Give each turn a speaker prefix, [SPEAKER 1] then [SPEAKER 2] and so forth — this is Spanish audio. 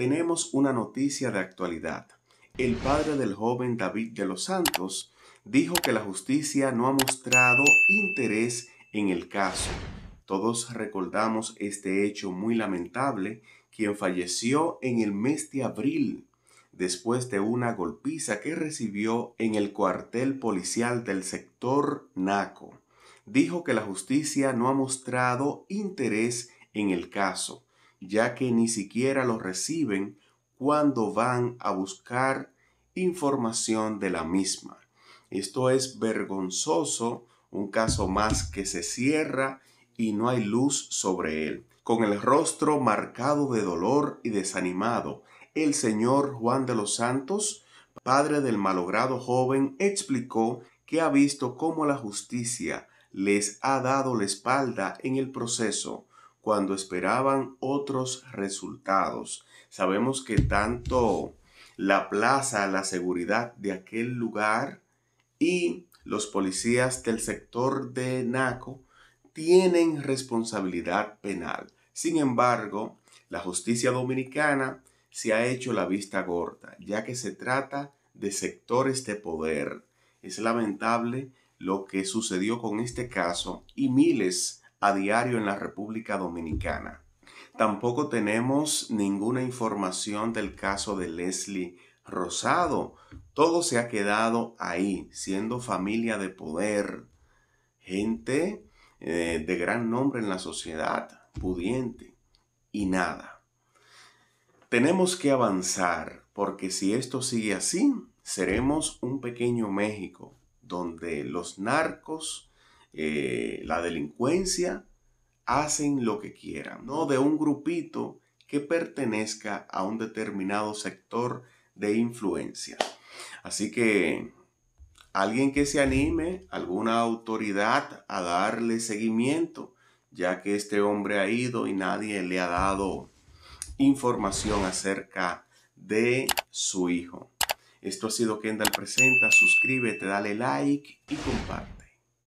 [SPEAKER 1] tenemos una noticia de actualidad. El padre del joven David de los Santos dijo que la justicia no ha mostrado interés en el caso. Todos recordamos este hecho muy lamentable, quien falleció en el mes de abril después de una golpiza que recibió en el cuartel policial del sector Naco. Dijo que la justicia no ha mostrado interés en el caso, ya que ni siquiera lo reciben cuando van a buscar información de la misma. Esto es vergonzoso, un caso más que se cierra y no hay luz sobre él. Con el rostro marcado de dolor y desanimado, el señor Juan de los Santos, padre del malogrado joven, explicó que ha visto cómo la justicia les ha dado la espalda en el proceso cuando esperaban otros resultados. Sabemos que tanto la plaza, la seguridad de aquel lugar y los policías del sector de Naco tienen responsabilidad penal. Sin embargo, la justicia dominicana se ha hecho la vista gorda, ya que se trata de sectores de poder. Es lamentable lo que sucedió con este caso y miles a diario en la República Dominicana. Tampoco tenemos ninguna información del caso de Leslie Rosado. Todo se ha quedado ahí, siendo familia de poder, gente eh, de gran nombre en la sociedad, pudiente, y nada. Tenemos que avanzar, porque si esto sigue así, seremos un pequeño México, donde los narcos, eh, la delincuencia, hacen lo que quieran, no de un grupito que pertenezca a un determinado sector de influencia. Así que alguien que se anime, alguna autoridad a darle seguimiento, ya que este hombre ha ido y nadie le ha dado información acerca de su hijo. Esto ha sido Kendall Presenta, suscríbete, dale like y comparte.